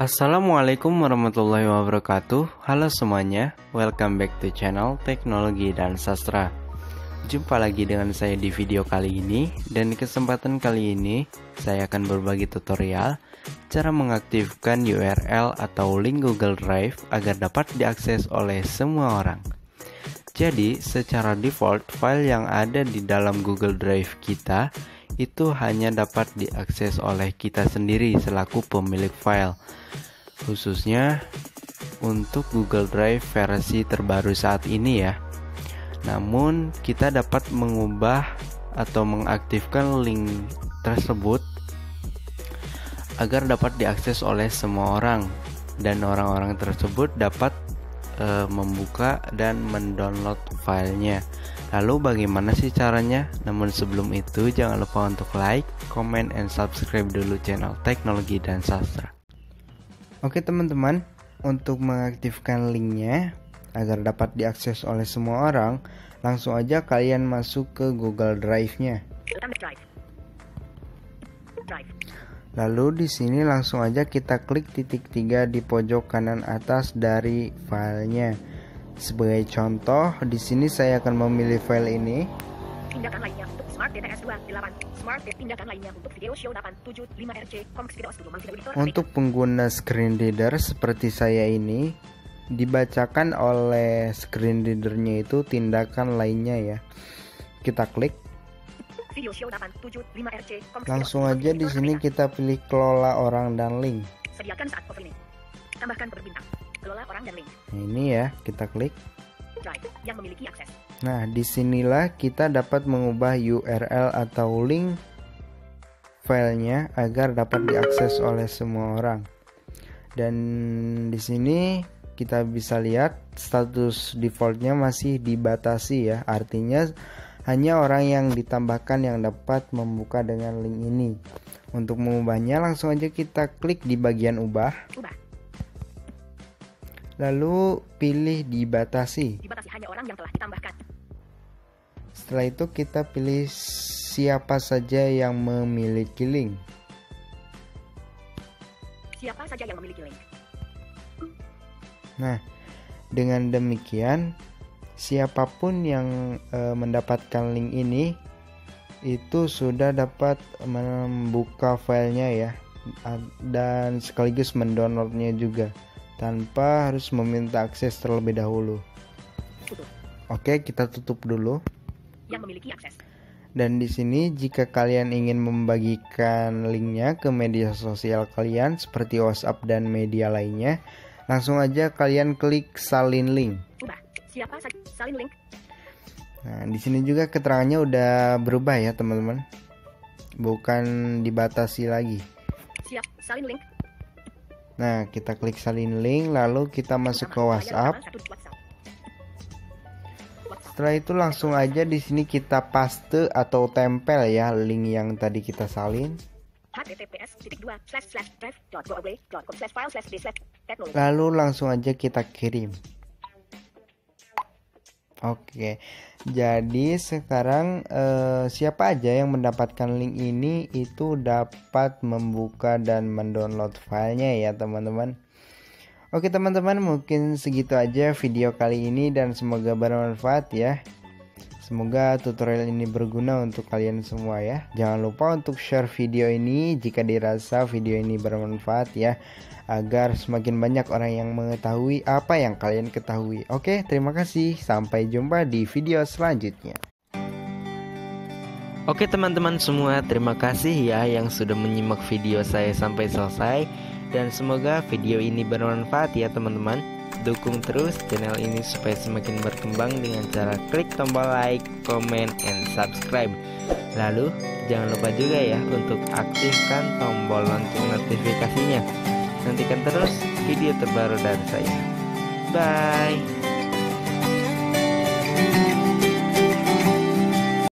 Assalamualaikum warahmatullahi wabarakatuh. Halo semuanya, welcome back to channel Teknologi dan Sastra. Jumpa lagi dengan saya di video kali ini Dan di kesempatan kali ini Saya akan berbagi tutorial Cara mengaktifkan URL atau link Google Drive Agar dapat diakses oleh semua orang Jadi secara default file yang ada di dalam Google Drive kita itu hanya dapat diakses oleh kita sendiri selaku pemilik file khususnya untuk Google Drive versi terbaru saat ini ya. Namun kita dapat mengubah atau mengaktifkan link tersebut agar dapat diakses oleh semua orang dan orang-orang tersebut dapat e, membuka dan mendownload filenya. Lalu bagaimana sih caranya? Namun sebelum itu jangan lupa untuk like, comment, and subscribe dulu channel Teknologi dan Sastra. Oke teman-teman, untuk mengaktifkan linknya agar dapat diakses oleh semua orang, langsung aja kalian masuk ke Google Drive-nya. Lalu di sini langsung aja kita klik titik tiga di pojok kanan atas dari filenya. Sebagai contoh, di sini saya akan memilih file ini. Tindakan lainnya untuk Smart DTS 2 8 Smart tindakan lainnya untuk video show 8 7 5 RC Comics Video Studio Editor Untuk pengguna screen reader seperti saya ini dibacakan oleh screen readernya itu tindakan lainnya ya. Kita klik Langsung aja di sini kita pilih kelola orang dan link. Sediakan saat. Tambahkan. Kelola orang dan link. Ini ya, kita klik. Drive yang memiliki akses. Nah, di sinilah kita dapat mengubah URL atau link filenya agar dapat diakses oleh semua orang. Dan di sini kita bisa lihat status defaultnya masih dibatasi ya, artinya hanya orang yang ditambahkan yang dapat membuka dengan link ini. Untuk mengubahnya langsung aja kita klik di bagian ubah. ubah. Lalu pilih dibatasi. Dibatasi hanya orang yang telah ditambahkan. Setelah itu kita pilih siapa saja yang memiliki link. Siapa saja yang memiliki link. Nah, dengan demikian siapa pun yang e, mendapatkan link ini itu sudah dapat membuka filenya ya dan sekaligus mendownloadnya juga tanpa harus meminta akses terlebih dahulu. Oke, kita tutup dulu yang memiliki akses. Dan di sini jika kalian ingin membagikan linknya ke media sosial kalian seperti WhatsApp dan media lainnya, langsung aja kalian klik salin link. Siapa salin link? Nah, di sini juga keterangannya udah berubah ya, teman-teman. Bukan dibatasi lagi. Siap, salin link. Nah, kita klik salin link lalu kita masuk ke WhatsApp. Setelah itu langsung aja di sini kita paste atau tempel ya link yang tadi kita salin. Lalu langsung aja kita kirim. Oke, jadi sekarang eh, siapa aja yang mendapatkan link ini itu dapat membuka dan mendownload filenya ya teman-teman. Oke teman-teman mungkin segitu aja video kali ini dan semoga bermanfaat ya Semoga tutorial ini berguna untuk kalian semua ya. Jangan lupa untuk share video ini jika dirasa video ini bermanfaat ya Agar semakin banyak orang yang mengetahui apa yang kalian ketahui. Oke terima kasih. Sampai jumpa di video selanjutnya. Oke teman-teman semua terima kasih ya yang sudah menyimak video saya sampai selesai. Dan semoga video ini bermanfaat ya teman-teman Dukung terus channel ini supaya semakin berkembang dengan cara klik tombol like, comment, and subscribe. Lalu jangan lupa juga ya untuk aktifkan tombol lonceng notifikasinya. Nantikan terus video terbaru dari saya. Bye